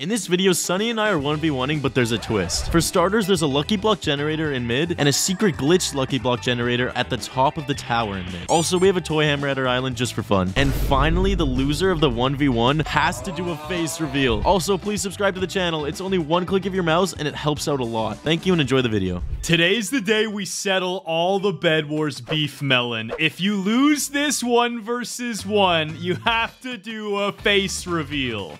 In this video, Sunny and I are 1v1ing, but there's a twist. For starters, there's a lucky block generator in mid, and a secret glitched lucky block generator at the top of the tower in mid. Also, we have a toy hammer at our island just for fun. And finally, the loser of the 1v1 has to do a face reveal. Also, please subscribe to the channel. It's only one click of your mouse, and it helps out a lot. Thank you and enjoy the video. Today's the day we settle all the Bed Wars beef melon. If you lose this one versus one, you have to do a face reveal.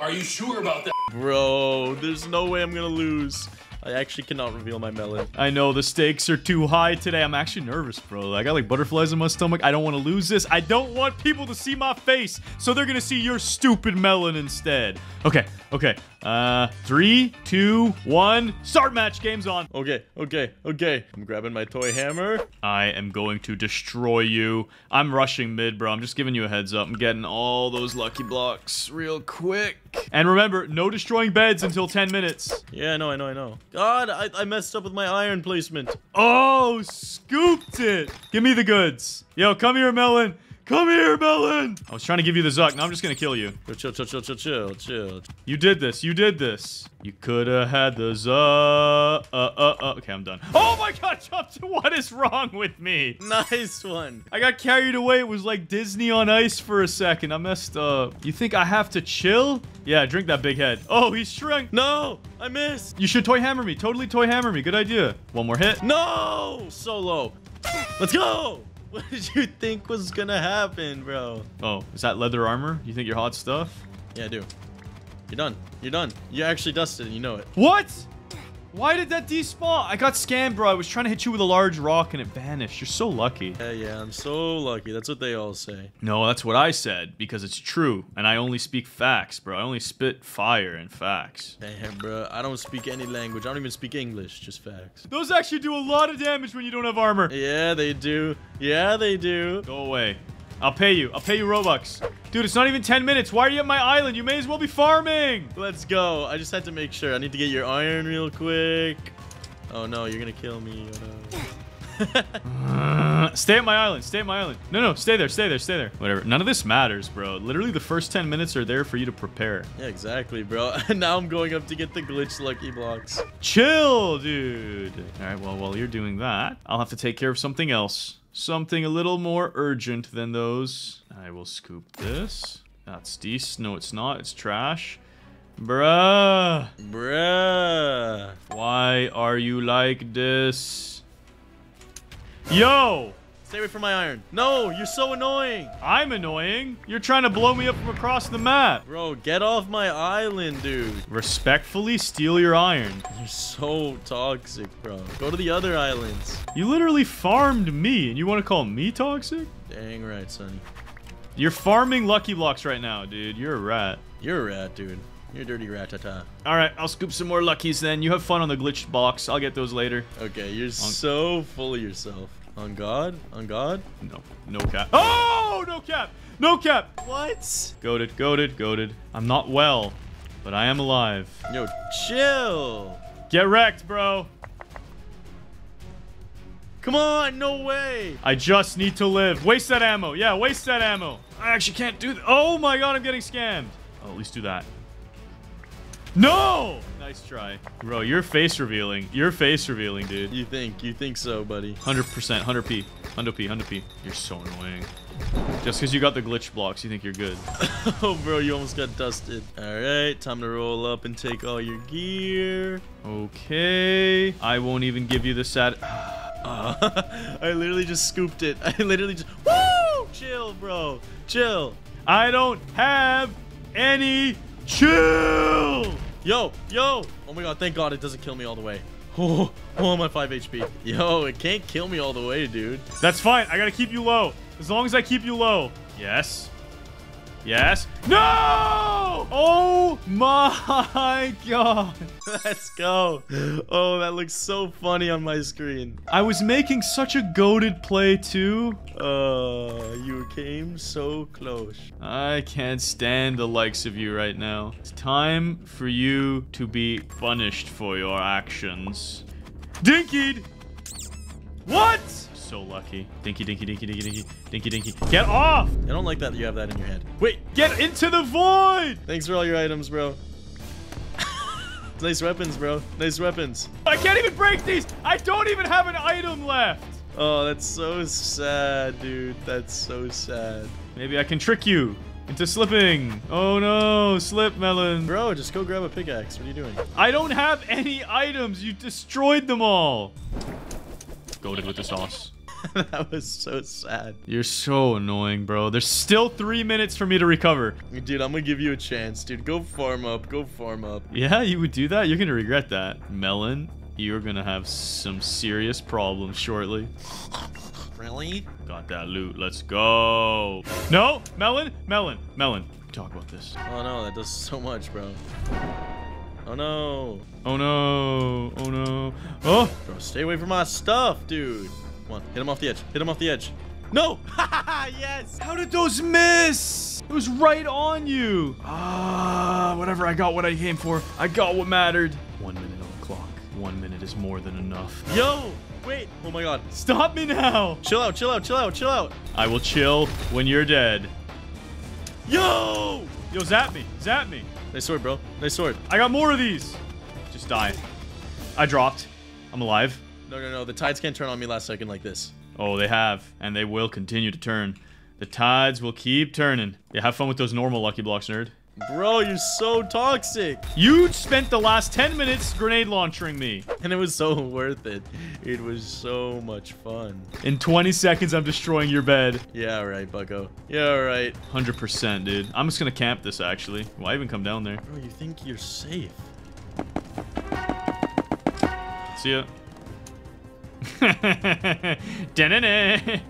Are you sure about that? Bro, there's no way I'm gonna lose. I actually cannot reveal my melon. I know the stakes are too high today. I'm actually nervous, bro. I got like butterflies in my stomach. I don't want to lose this. I don't want people to see my face, so they're gonna see your stupid melon instead. Okay, okay. Uh, three, two, one. Start match. Game's on. Okay, okay, okay. I'm grabbing my toy hammer. I am going to destroy you. I'm rushing mid, bro. I'm just giving you a heads up. I'm getting all those lucky blocks real quick. And remember, no destroying beds until 10 minutes. Yeah, I know, I know, I know. God, I, I messed up with my iron placement. Oh, scooped it. Give me the goods. Yo, come here, Melon. Come here, Melon. I was trying to give you the Zuck. Now I'm just going to kill you. Chill, chill, chill, chill, chill, chill. You did this. You did this. You could have had the Zuck. Uh, uh, uh. Okay, I'm done. Oh my god, jumped. What is wrong with me? Nice one. I got carried away. It was like Disney on ice for a second. I messed up. You think I have to chill? Yeah, drink that big head. Oh, he shrunk. No, I missed. You should toy hammer me. Totally toy hammer me. Good idea. One more hit. No, solo. Let's go. What did you think was gonna happen, bro? Oh, is that leather armor? You think you're hot stuff? Yeah, I do. You're done. You're done. You actually dusted it. You know it. What? Why did that despawn? I got scammed, bro. I was trying to hit you with a large rock and it vanished. You're so lucky. Yeah, yeah. I'm so lucky. That's what they all say. No, that's what I said because it's true. And I only speak facts, bro. I only spit fire and facts. Damn, bro. I don't speak any language. I don't even speak English. Just facts. Those actually do a lot of damage when you don't have armor. Yeah, they do. Yeah, they do. Go away. I'll pay you. I'll pay you Robux. Dude, it's not even 10 minutes. Why are you at my island? You may as well be farming. Let's go. I just had to make sure. I need to get your iron real quick. Oh, no. You're going to kill me. Oh. Uh, stay at my island. Stay at my island. No, no. Stay there. Stay there. Stay there. Whatever. None of this matters, bro. Literally, the first 10 minutes are there for you to prepare. Yeah, exactly, bro. now I'm going up to get the glitch lucky blocks. Chill, dude. All right, well, while you're doing that, I'll have to take care of something else. Something a little more urgent than those. I will scoop this. That's decent. No, it's not. It's trash. Bruh. Bruh. Why are you like this? Yo! Stay away from my iron. No, you're so annoying. I'm annoying. You're trying to blow me up from across the map. Bro, get off my island, dude. Respectfully steal your iron. You're so toxic, bro. Go to the other islands. You literally farmed me, and you want to call me toxic? Dang right, Sunny. You're farming Lucky Blocks right now, dude. You're a rat. You're a rat, dude. You're a dirty rat-ta-ta. All right, I'll scoop some more Luckies then. You have fun on the glitched box. I'll get those later. Okay, you're so full of yourself. On God? On God? No. No cap. Oh! No cap! No cap! What? Goaded, goaded, goaded. I'm not well, but I am alive. Yo, chill. Get wrecked, bro. Come on, no way. I just need to live. Waste that ammo. Yeah, waste that ammo. I actually can't do that. Oh my god, I'm getting scammed. Oh, at least do that. No! Nice try. Bro, you're face revealing. You're face revealing, dude. You think? You think so, buddy? 100%. 100p. 100p. 100p. You're so annoying. Just because you got the glitch blocks, you think you're good. oh, bro, you almost got dusted. All right, time to roll up and take all your gear. Okay. I won't even give you the sad... Uh, I literally just scooped it. I literally just... Woo! Chill, bro. Chill. I don't have any chill. Yo, yo. Oh my god, thank god it doesn't kill me all the way. Oh, oh, I'm at 5 HP. Yo, it can't kill me all the way, dude. That's fine. I gotta keep you low. As long as I keep you low. Yes. Yes. No! Oh my god. Let's go. Oh, that looks so funny on my screen. I was making such a goaded play too. Uh, you came so close. I can't stand the likes of you right now. It's time for you to be punished for your actions. Dinkied! What? So lucky. Dinky, dinky, dinky, dinky, dinky, dinky, dinky. Get off! I don't like that you have that in your head. Wait, get into the void! Thanks for all your items, bro. nice weapons, bro. Nice weapons. I can't even break these! I don't even have an item left! Oh, that's so sad, dude. That's so sad. Maybe I can trick you into slipping. Oh no, slip melon. Bro, just go grab a pickaxe. What are you doing? I don't have any items. You destroyed them all. Goaded with the sauce. that was so sad. You're so annoying, bro. There's still three minutes for me to recover. Dude, I'm gonna give you a chance, dude. Go farm up. Go farm up. Yeah, you would do that? You're gonna regret that. Melon, you're gonna have some serious problems shortly. Really? Got that loot. Let's go. No, Melon, Melon, Melon. Talk about this. Oh no, that does so much, bro. Oh no. Oh no. Oh no. Oh. Bro, stay away from my stuff, dude. Come on, hit him off the edge. Hit him off the edge. No! yes! How did those miss? It was right on you. Ah, whatever. I got what I came for. I got what mattered. One minute on the clock. One minute is more than enough. Yo! Wait! Oh my god. Stop me now. Chill out, chill out, chill out, chill out. I will chill when you're dead. Yo! Yo, zap me. Zap me. Nice sword, bro. Nice sword. I got more of these. Just die. I dropped. I'm alive. No, no, no. The tides can't turn on me last second like this. Oh, they have, and they will continue to turn. The tides will keep turning. Yeah, have fun with those normal Lucky Blocks, nerd. Bro, you're so toxic. You spent the last 10 minutes grenade launching me. And it was so worth it. It was so much fun. In 20 seconds, I'm destroying your bed. Yeah, right, bucko. Yeah, right. 100%, dude. I'm just gonna camp this, actually. Why even come down there? Bro, you think you're safe. See ya.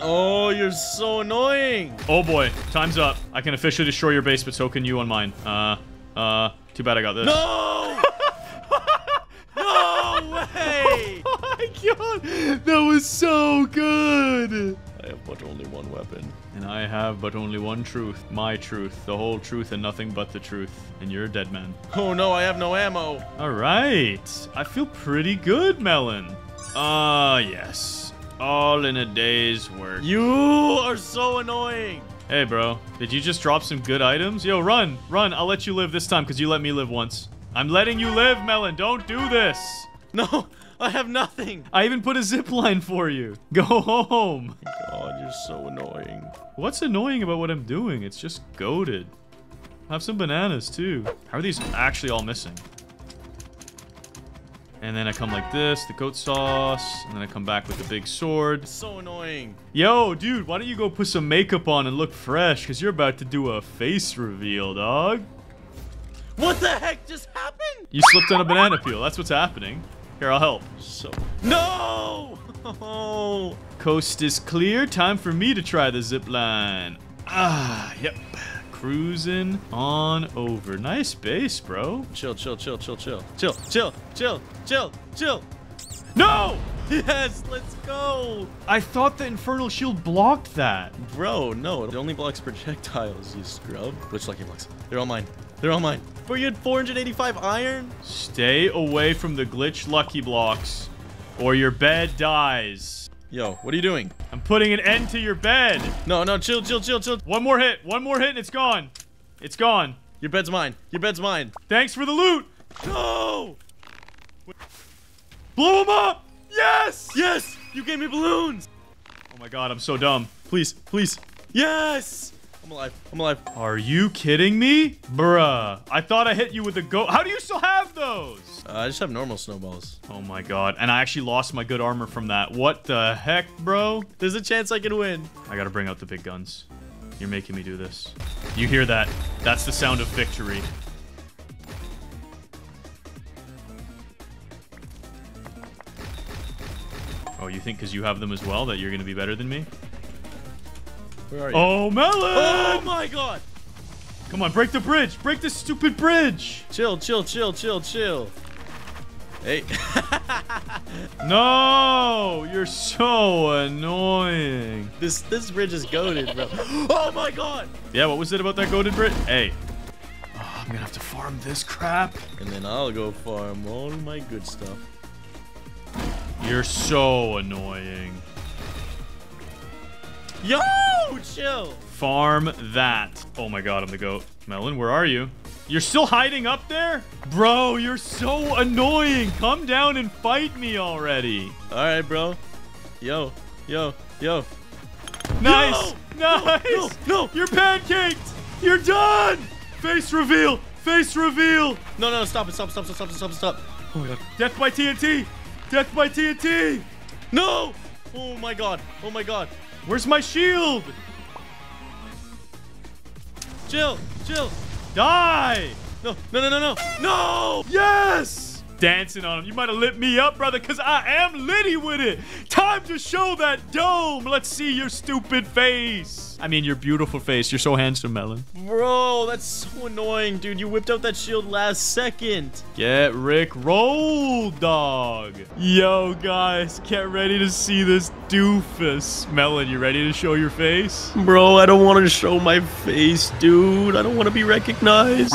Oh, you're so annoying. oh boy, time's up. I can officially destroy your base, but so can you on mine. Uh, uh, too bad I got this. No! no way! Oh my god, that was so good. I have but only one weapon. And I have but only one truth, my truth, the whole truth and nothing but the truth. And you're a dead man. Oh no, I have no ammo. All right, I feel pretty good, Melon. Ah, yes. All in a day's work. You are so annoying. Hey, bro, did you just drop some good items? Yo, run, run. I'll let you live this time because you let me live once. I'm letting you live, Melon. Don't do this. No, I have nothing. I even put a zip line for you. Go home. God, you're so annoying. What's annoying about what I'm doing? It's just goaded. I have some bananas too. How are these actually all missing? And then I come like this, the goat sauce, and then I come back with the big sword. So annoying. Yo, dude, why don't you go put some makeup on and look fresh? Because you're about to do a face reveal, dog. What the heck just happened? You slipped on a banana peel. That's what's happening. Here, I'll help. So no. Oh. Coast is clear. Time for me to try the zip line. Ah, yep cruising on over. Nice base, bro. Chill, chill, chill, chill, chill. Chill, chill, chill, chill, chill. No! Yes, let's go. I thought the Infernal Shield blocked that. Bro, no. It only blocks projectiles, you scrub. Which lucky blocks? They're all mine. They're all mine. For you had 485 iron? Stay away from the glitch lucky blocks, or your bed dies. Yo, what are you doing? I'm putting an end to your bed. No, no, chill, chill, chill, chill. One more hit. One more hit and it's gone. It's gone. Your bed's mine. Your bed's mine. Thanks for the loot. No! Blow him up. Yes. Yes! You gave me balloons! Oh my god, I'm so dumb. Please, please. Yes! I'm alive. I'm alive. Are you kidding me? Bruh. I thought I hit you with a go. How do you still have those? Uh, I just have normal snowballs. Oh my god. And I actually lost my good armor from that. What the heck, bro? There's a chance I can win. I gotta bring out the big guns. You're making me do this. You hear that? That's the sound of victory. Oh, you think because you have them as well that you're gonna be better than me? Where are you? Oh, Melon! Oh my god! Come on, break the bridge! Break this stupid bridge! Chill, chill, chill, chill, chill. Hey. No! You're so annoying. this this bridge is goaded, bro. Oh my god! Yeah, what was it about that goaded bridge? Hey. Oh, I'm gonna have to farm this crap. And then I'll go farm all my good stuff. You're so annoying. Yo, chill. Farm that. Oh my god, I'm the goat. Melon, where are you? You're still hiding up there? Bro, you're so annoying. Come down and fight me already. All right, bro. Yo, yo, yo. Nice. No, nice. no, no. You're pancaked. You're done. Face reveal. Face reveal. No, no, stop it, stop, stop, stop, stop, stop, stop. Oh my god. Death by TNT. Death by TNT. No. Oh my god. Oh my god. Where's my shield? Chill, chill. Die. No, no, no, no, no. No. Yes! Dancing on him. You might have lit me up, brother, because I am litty with it. Time to show that dome. Let's see your stupid face. I mean, your beautiful face. You're so handsome, Melon. Bro, that's so annoying, dude. You whipped out that shield last second. Get Rick roll, dog. Yo, guys, get ready to see this doofus. Melon, you ready to show your face? Bro, I don't want to show my face, dude. I don't want to be recognized.